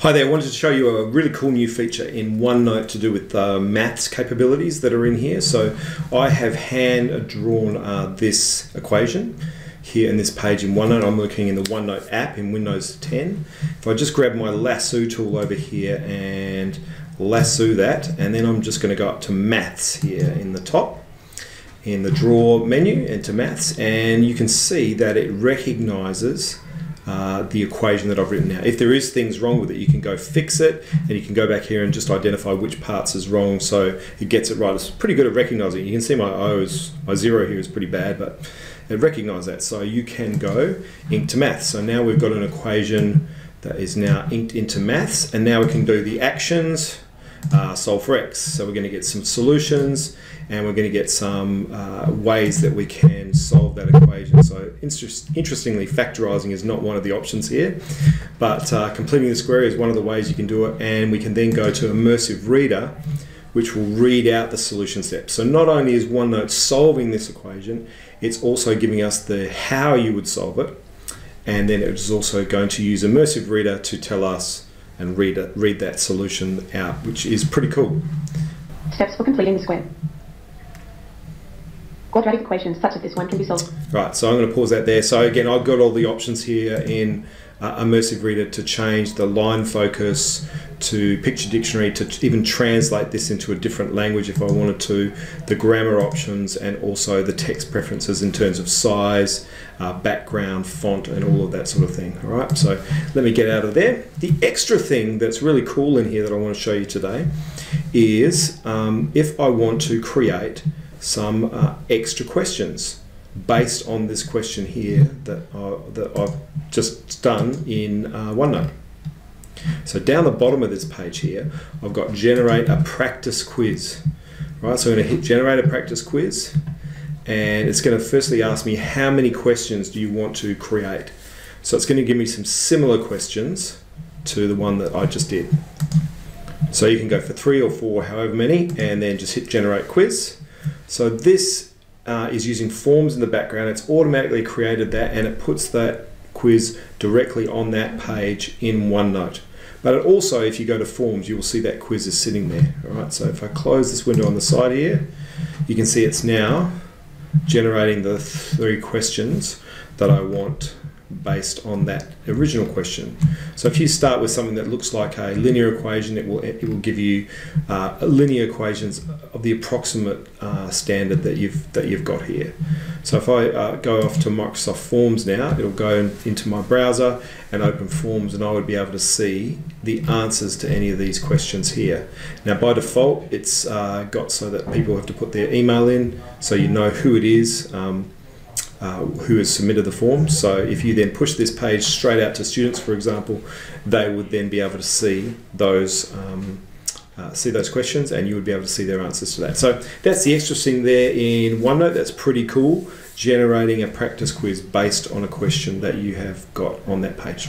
Hi there, I wanted to show you a really cool new feature in OneNote to do with uh, maths capabilities that are in here. So I have hand drawn uh, this equation here in this page in OneNote. I'm looking in the OneNote app in Windows 10. If I just grab my lasso tool over here and lasso that, and then I'm just going to go up to maths here in the top in the draw menu into maths and you can see that it recognizes uh, the equation that I've written now. If there is things wrong with it, you can go fix it and you can go back here and just identify which parts is wrong so it gets it right. It's pretty good at recognizing. You can see my O's, my zero here is pretty bad, but it recognizes that. So you can go into maths. So now we've got an equation that is now inked into maths and now we can do the actions, uh, solve for x. So we're going to get some solutions and we're going to get some uh, ways that we can solve that equation. So interest, interestingly, factorizing is not one of the options here, but uh, completing the square is one of the ways you can do it and we can then go to immersive reader which will read out the solution steps. So not only is OneNote solving this equation, it's also giving us the how you would solve it and then it's also going to use immersive reader to tell us and read, it, read that solution out, which is pretty cool. Steps for completing the square. Quadratic equations such as this one can be solved. Right, so I'm going to pause that there. So again, I've got all the options here in uh, Immersive Reader to change the line focus to picture dictionary to even translate this into a different language if I wanted to, the grammar options and also the text preferences in terms of size, uh, background, font and all of that sort of thing. All right, so let me get out of there. The extra thing that's really cool in here that I want to show you today is um, if I want to create some uh, extra questions based on this question here that, I, that I've just done in uh, OneNote. So down the bottom of this page here, I've got generate a practice quiz. Right, so I'm going to hit generate a practice quiz and it's going to firstly ask me how many questions do you want to create. So it's going to give me some similar questions to the one that I just did. So you can go for three or four, however many, and then just hit generate quiz. So this uh, is using forms in the background. It's automatically created that and it puts that quiz directly on that page in OneNote. But also, if you go to forms, you will see that quiz is sitting there. All right, so if I close this window on the side here, you can see it's now generating the three questions that I want based on that original question. So if you start with something that looks like a linear equation, it will it will give you uh, linear equations of the approximate uh, standard that you've that you've got here. So if I uh, go off to Microsoft Forms now, it'll go in, into my browser and open Forms, and I would be able to see the answers to any of these questions here. Now by default, it's uh, got so that people have to put their email in, so you know who it is. Um, uh, who has submitted the form. So if you then push this page straight out to students, for example, they would then be able to see those um, uh, see those questions, and you would be able to see their answers to that. So that's the extra thing there in OneNote. That's pretty cool. Generating a practice quiz based on a question that you have got on that page.